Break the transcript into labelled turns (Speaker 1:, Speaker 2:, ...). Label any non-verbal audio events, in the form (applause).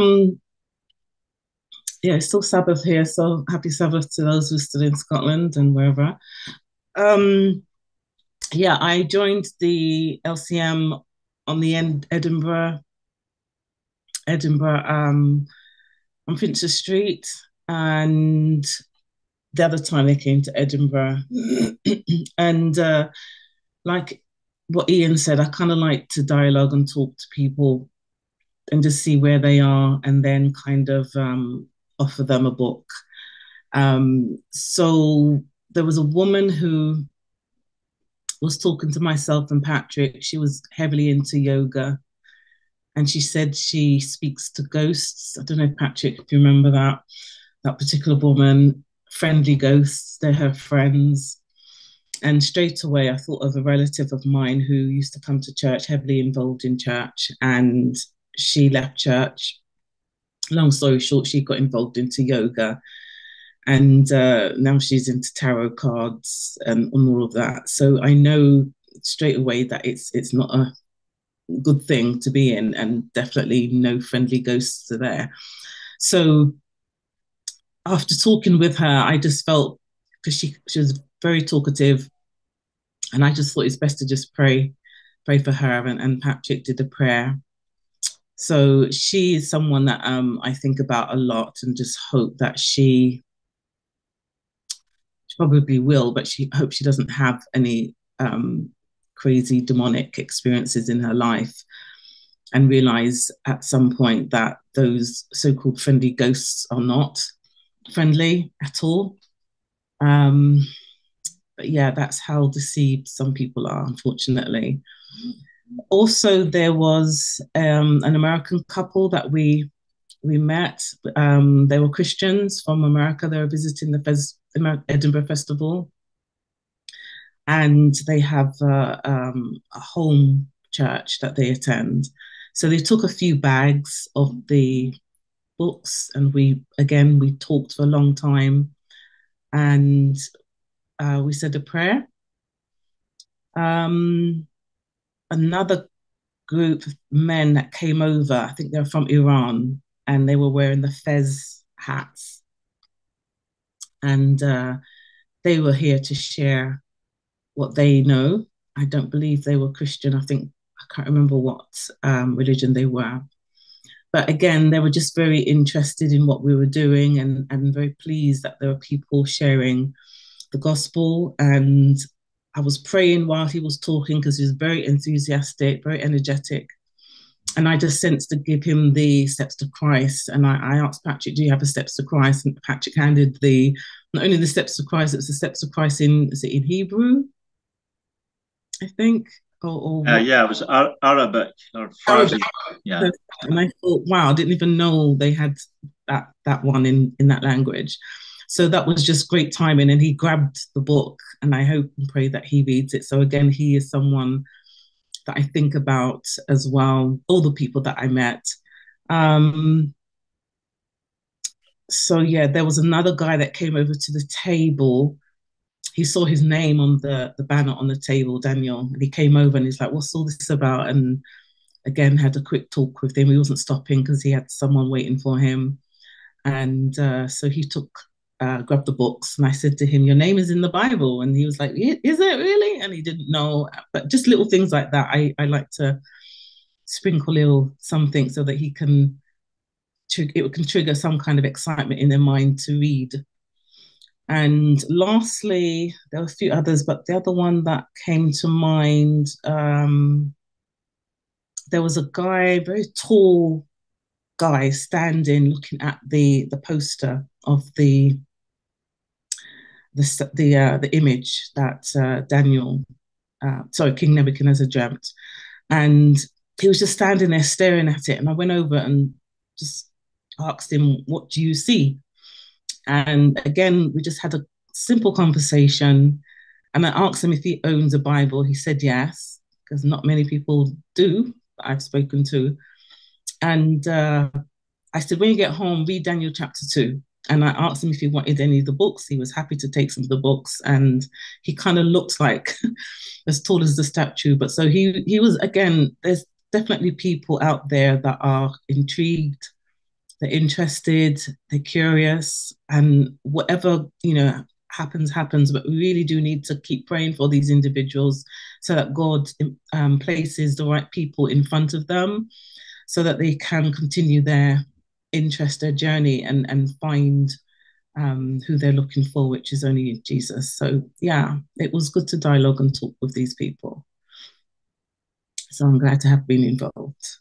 Speaker 1: um, yeah, it's still Sabbath here, so happy Sabbath to those who are still in Scotland and wherever. Um, yeah, I joined the LCM on the end Edinburgh, Edinburgh um, on Princes Street, and the other time they came to Edinburgh, (clears throat) and uh, like what Ian said, I kind of like to dialogue and talk to people and just see where they are, and then kind of um, offer them a book. Um, so there was a woman who was talking to myself and Patrick. She was heavily into yoga. And she said she speaks to ghosts. I don't know, Patrick, if you remember that, that particular woman, friendly ghosts, they're her friends. And straight away, I thought of a relative of mine who used to come to church, heavily involved in church, and she left church. Long story short, she got involved into yoga and uh, now she's into tarot cards and, and all of that. So I know straight away that it's it's not a good thing to be in, and definitely no friendly ghosts are there. So after talking with her, I just felt because she she was very talkative, and I just thought it's best to just pray pray for her, and, and Patrick did a prayer. So she is someone that um, I think about a lot, and just hope that she she probably will, but she hopes she doesn't have any um, crazy demonic experiences in her life and realize at some point that those so-called friendly ghosts are not friendly at all. Um, but yeah, that's how deceived some people are, unfortunately. Also, there was um, an American couple that we we met. Um, they were Christians from America. They were visiting the Fez Edinburgh Festival, and they have uh, um, a home church that they attend. So they took a few bags of the books, and we again we talked for a long time, and uh, we said a prayer. Um, another group of men that came over, I think they're from Iran, and they were wearing the fez hats and uh, they were here to share what they know. I don't believe they were Christian. I think I can't remember what um, religion they were. But again, they were just very interested in what we were doing and, and very pleased that there were people sharing the gospel. And I was praying while he was talking because he was very enthusiastic, very energetic and I just sensed to give him the steps to Christ. And I, I, asked Patrick, "Do you have the steps to Christ?" And Patrick handed the not only the steps to Christ, it's the steps to Christ in is it in Hebrew? I think. Or, or
Speaker 2: uh, yeah, it was Arabic or Farsi. Yeah.
Speaker 1: And I thought, wow, I didn't even know they had that that one in in that language. So that was just great timing. And he grabbed the book, and I hope and pray that he reads it. So again, he is someone that I think about as well, all the people that I met. Um, so yeah, there was another guy that came over to the table. He saw his name on the, the banner on the table, Daniel, and he came over and he's like, What's all this about? And again, had a quick talk with him. He wasn't stopping because he had someone waiting for him. And uh, so he took uh, grabbed the books and I said to him, Your name is in the Bible. And he was like, Is it really? And he didn't know. But just little things like that. I, I like to sprinkle little something so that he can, it can trigger some kind of excitement in their mind to read. And lastly, there were a few others, but the other one that came to mind, um, there was a guy, very tall guy, standing looking at the the poster of the the the uh, the image that uh, Daniel, uh, sorry, King Nebuchadnezzar dreamt, and he was just standing there staring at it. And I went over and just asked him, "What do you see?" And again, we just had a simple conversation. And I asked him if he owns a Bible. He said yes, because not many people do that I've spoken to. And uh, I said, when you get home, read Daniel chapter two and I asked him if he wanted any of the books. He was happy to take some of the books, and he kind of looked like (laughs) as tall as the statue. But so he he was again. There's definitely people out there that are intrigued they're interested, they're curious, and whatever, you know, happens, happens. But we really do need to keep praying for these individuals so that God um, places the right people in front of them so that they can continue their interest their journey and and find um, who they're looking for, which is only Jesus. So yeah, it was good to dialogue and talk with these people. So I'm glad to have been involved.